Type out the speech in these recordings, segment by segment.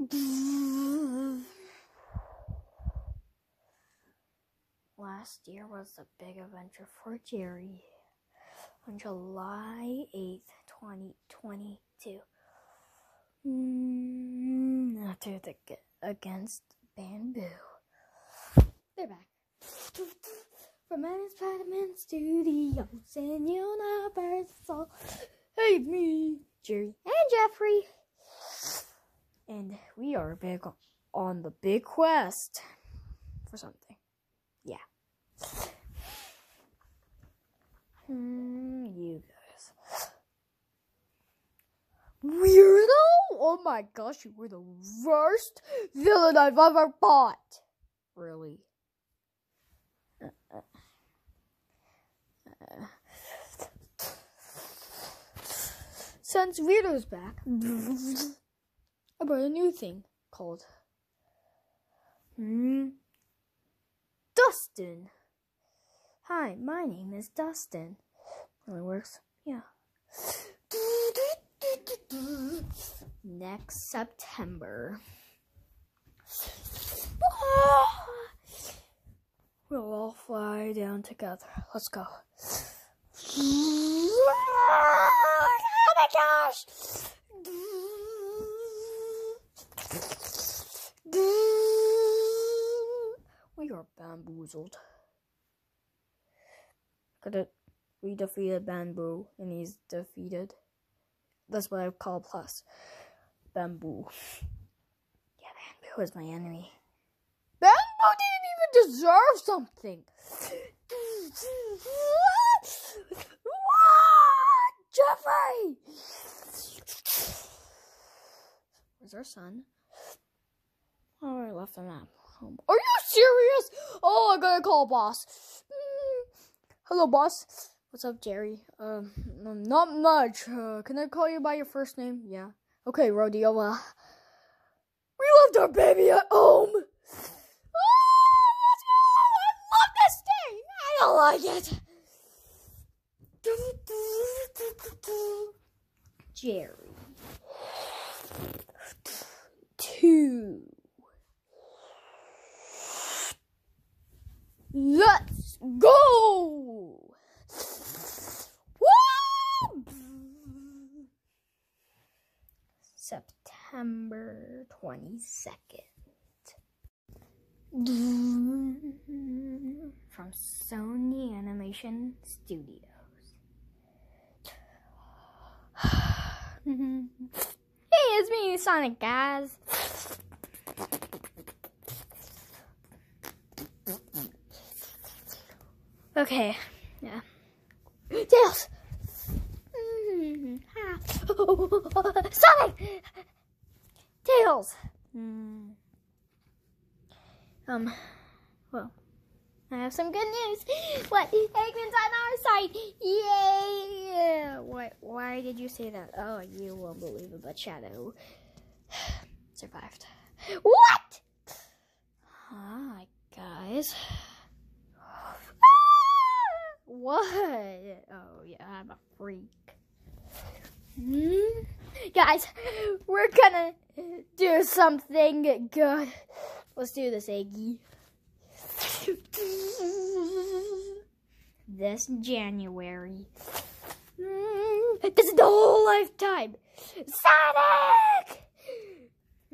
Last year was a big adventure for Jerry. On July 8th, 2022, mm, after the against Bamboo. They're back. From Man's Spider-Man Studios in Universal. Hey, me, Jerry, and Jeffrey. And we are big on the big quest for something. Yeah. Hmm, you guys. Weirdo! Oh my gosh, you were the worst villain I've ever fought. Really? Since Weirdo's back, I brought a new thing called hmm, Dustin. Hi, my name is Dustin. Really works? Yeah. Next September. We'll all fly down together. Let's go. Oh my gosh! We are bamboozled. Could it? We defeated Bamboo, and he's defeated. That's what I call plus. Bamboo. Yeah, Bamboo is my enemy. Bamboo didn't even deserve something. what? What? Jeffrey! Where's our son? Oh, I left him at home. Are you serious? Oh, I gotta call boss. Mm. Hello, boss. What's up, Jerry? Um, not much. Uh, can I call you by your first name? Yeah. Okay, Rodeo. Uh, we left our baby at home. Oh! I love this day. I don't like it. Jerry. Two. Let's go! September 22nd. From Sony Animation Studios. hey, it's me, Sonic, guys. Okay, yeah. Tails! Sonic! Tails! Mm. Um, well, I have some good news. What? Eggman's on our side! Yay! Why, why did you say that? Oh, you won't believe it, but Shadow survived. What? Hi, guys. What? Oh, yeah, I'm a freak. Hmm? Guys, we're gonna do something good. Let's do this, Iggy. this January. This is the whole lifetime. Sonic!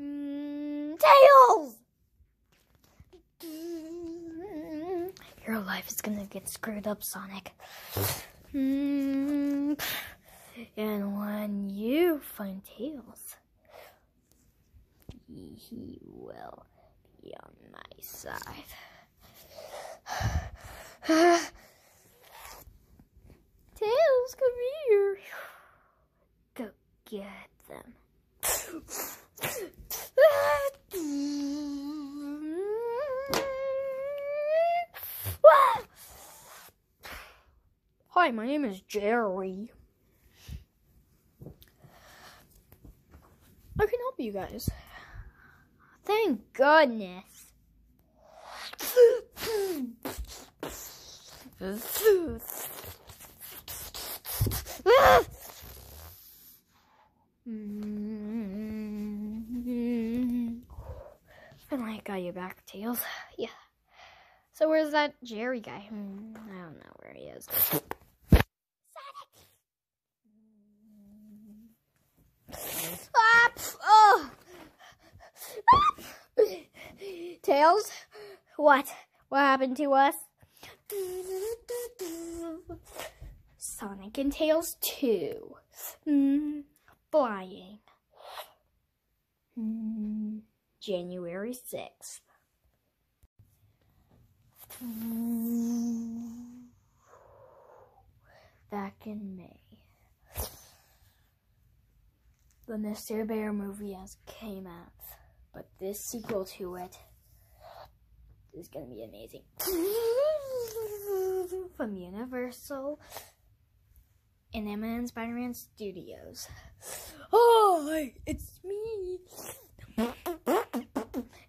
Mm, Tails! Your life is gonna get screwed up, Sonic. Mm, and when you find Tails, he will be on my side. Tails, come here. Go get them. Hi, my name is Jerry. I can help you guys. Thank goodness. finally got you back, Tails. Yeah. So where's that Jerry guy? Hmm, I don't know where he is. Sonic! Ah, pff, oh. Tails? What? What happened to us? Sonic and Tails 2. Mm, flying. Mm, January 6th. Back in May. The Mr. Bear movie has came out, but this sequel to it is gonna be amazing. From Universal and Emma Spider-Man Studios. Oh, Hi, it's me.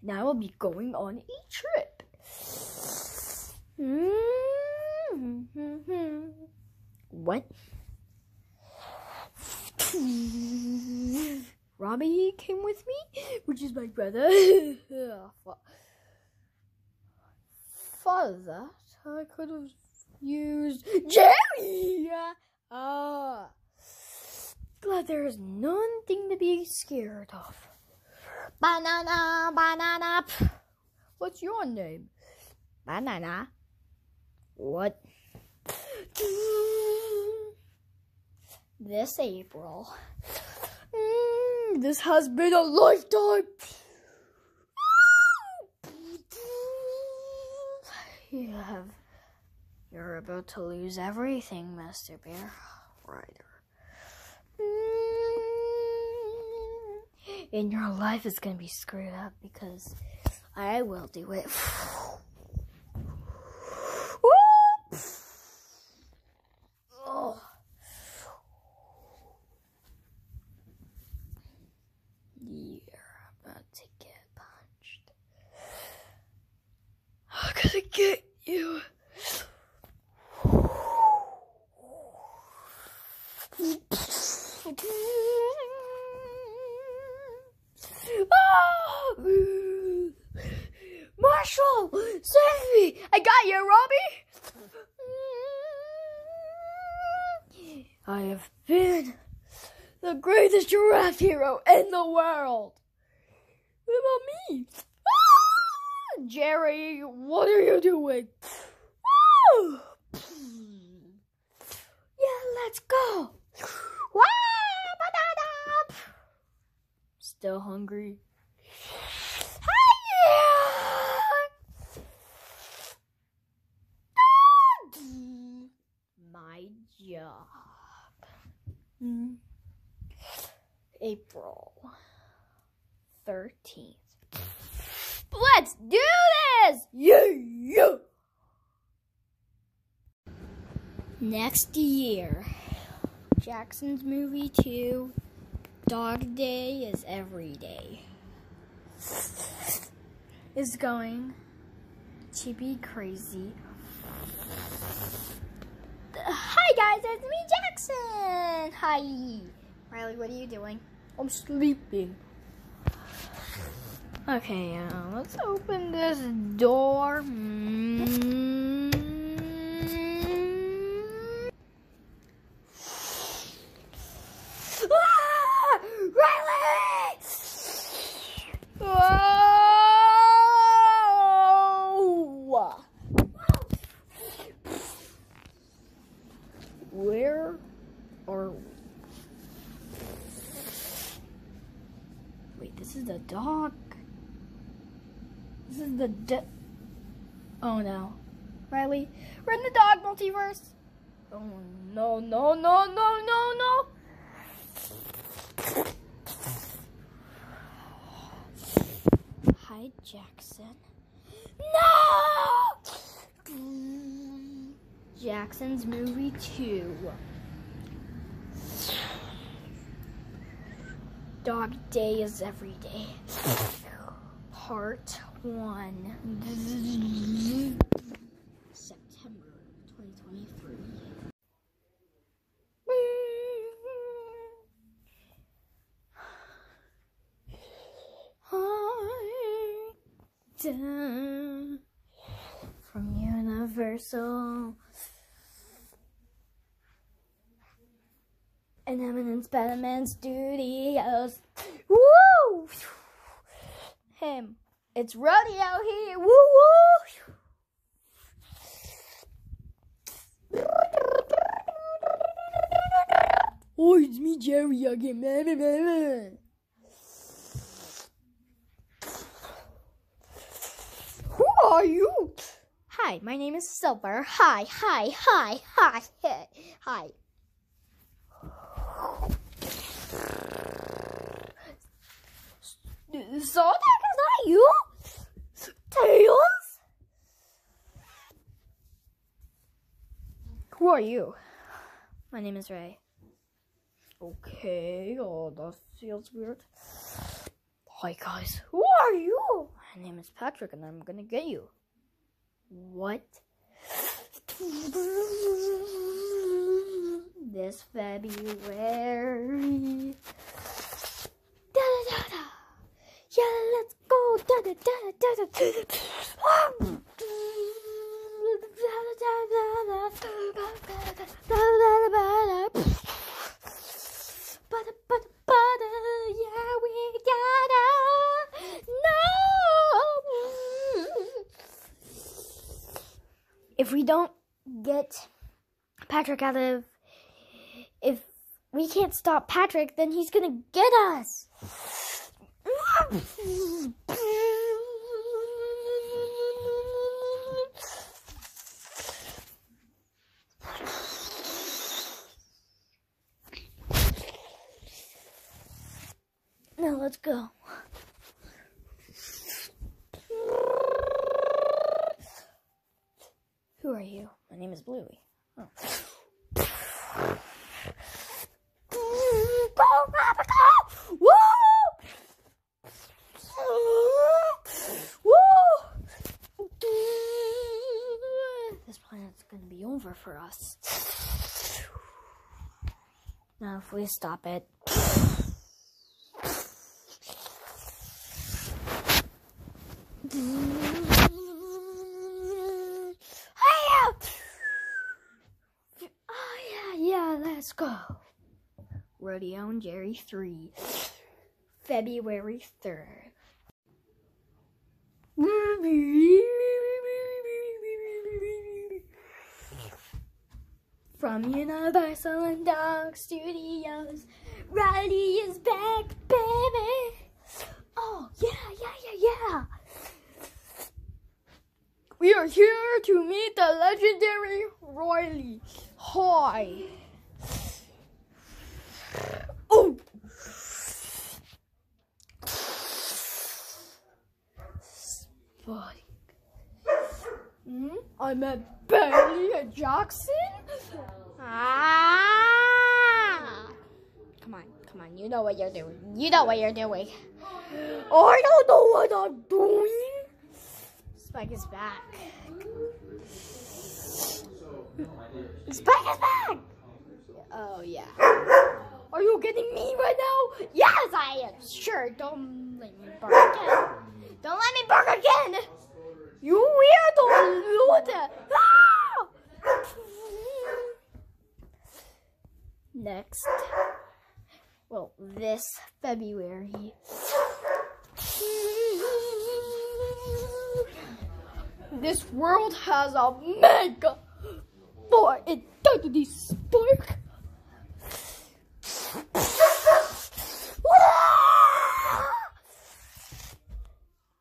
now I'll be going on a trip. Hmm, hmm, hmm, what? Robbie came with me, which is my brother. For that, I could have used Jerry. Ah, glad there is nothing to be scared of. Banana, banana. What's your name? Banana. What? This April. Mm, this has been a lifetime. You have. You're about to lose everything, Master Bear. Rider. And your life is gonna be screwed up because I will do it. oh. You're about to get punched. I'm gonna get you. Ah! Marshall, save me! I got you, Robbie. I have been the greatest giraffe hero in the world. What about me? Ah! Jerry, what are you doing? Ah! Yeah, let's go. Still hungry? Job. Mm. April 13th. Let's do this! Yeah, yeah! Next year, Jackson's movie 2, Dog Day is Every Day, is going to be crazy. Guys, it's me, Jackson! Hi! Riley, what are you doing? I'm sleeping. Okay, uh, let's open this door. Mm. Ah! Riley! Whoa! Where are we? Wait, this is the dog. This is the Oh no. Riley, we're in the dog multiverse. Oh no, no, no, no, no, no. Hi, Jackson. No! Jackson's movie 2. Dog Day is every day. Part 1. September 2023. Hi. dun. From Universal. And I'm in Spider-Man Studios. Woo! Him. It's rodeo here. Woo woo! Oh, it's me, Jerry again. Who are you? Hi, my name is Silver. Hi, hi, hi, hi, hi, hi. Zoltak, is that you? Tails? Who are you? My name is Ray. Okay, oh, that feels weird. Hi, guys. Who are you? My name is Patrick, and I'm gonna get you. What? This February. Yeah, let's go. Da da da da da. If we don't get Patrick out of, if we can't stop Patrick, then he's gonna get us. Now let's go. Who are you? My name is Bluey. Oh. Go, Rabbit, go! Woo! Woo! This planet's gonna be over for us. Now, if we stop it. Oh, yeah, yeah, let's go. Rodeo and Jerry 3, February 3rd. From Universal and Dog Studios, Riley is back, baby. Oh, yeah, yeah, yeah, yeah. We are here to meet the legendary Riley. Hi. Oh. Hmm? I met Bailey Jackson. Come on, come on. You know what you're doing. You know what you're doing. I don't know what I'm doing. Spike is back. Spike is back. Oh yeah. Are you getting me right now? Yes, I am. Sure. Don't let me bark again. Don't let me bark again. You weirdo. Ah! Next. Well, this February. This world has a mega for identity spark.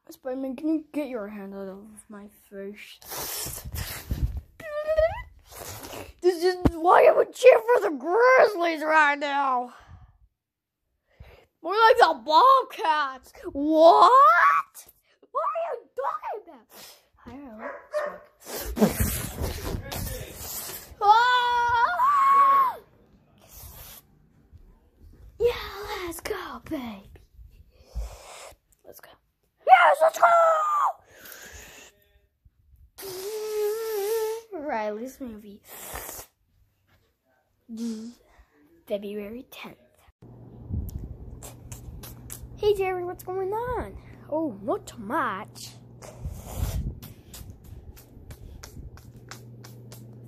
Spider-Man, can you get your hand out of my face? This is why I would cheer for the Grizzlies right now. More like the Bobcats. What? What are you talking about? I don't know. Ah! Yeah, let's go, baby. Let's go. Yes, let's go! Riley's movie. February 10th. Hey Jerry, what's going on? Oh, not much.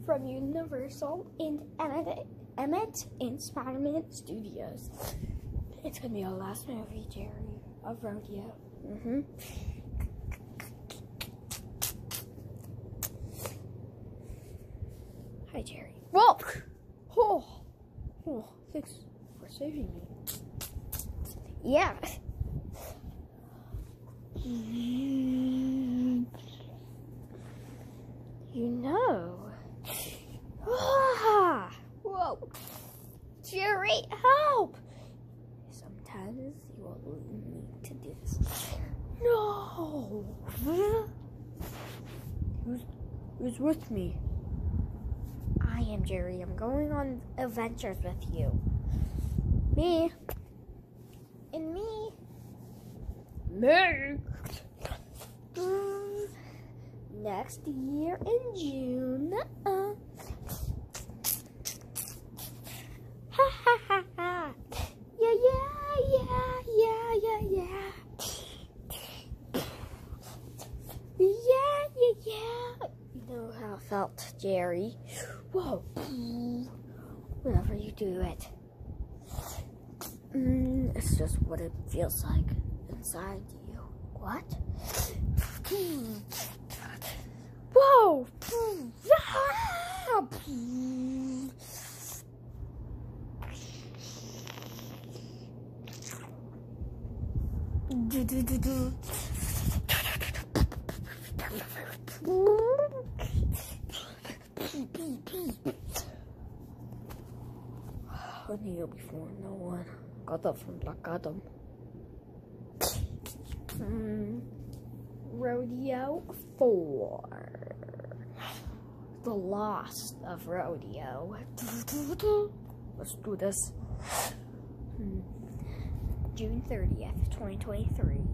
From Universal and Emmett and Spider-Man Studios. It's gonna be our last movie, Jerry, of Rodeo. Mm-hmm. Hi, Jerry. Whoa! Oh, thanks for saving me. Yeah. You know. Ah, whoa. Jerry, help! Sometimes you will need to do this. No! Who's, who's with me? I am Jerry. I'm going on adventures with you. Me. And me. Me. Next year in June. Uh. Ha ha ha ha. Yeah, yeah, yeah, yeah, yeah, yeah. Yeah, yeah, yeah. You know how I felt, Jerry. Whoa. Whenever you do it. Mm, it's just what it feels like inside you. What? Whoa! Do, do, do. I before no one got that from Black Adam. Mm. Rodeo 4. The Lost of Rodeo. Let's do this. Hmm. June 30th, 2023.